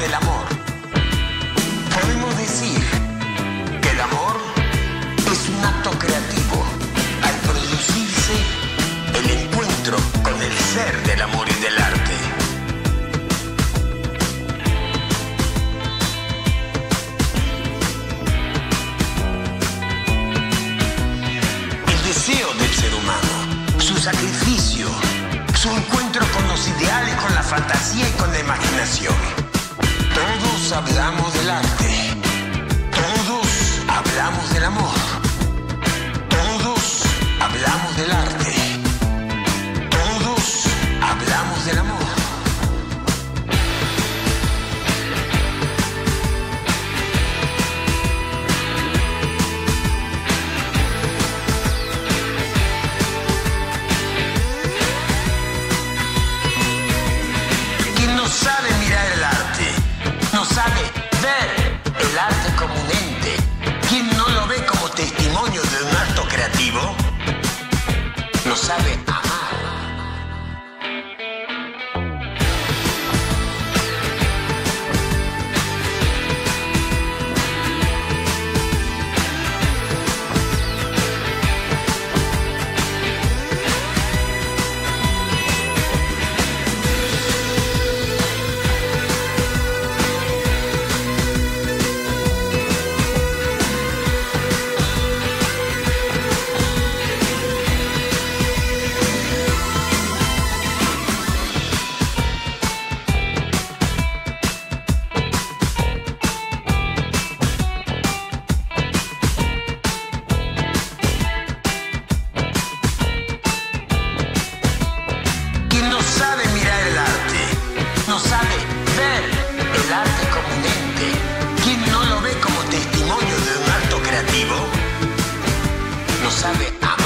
del amor. Podemos decir que el amor es un acto creativo al producirse el encuentro con el ser del amor. lo sabe. it.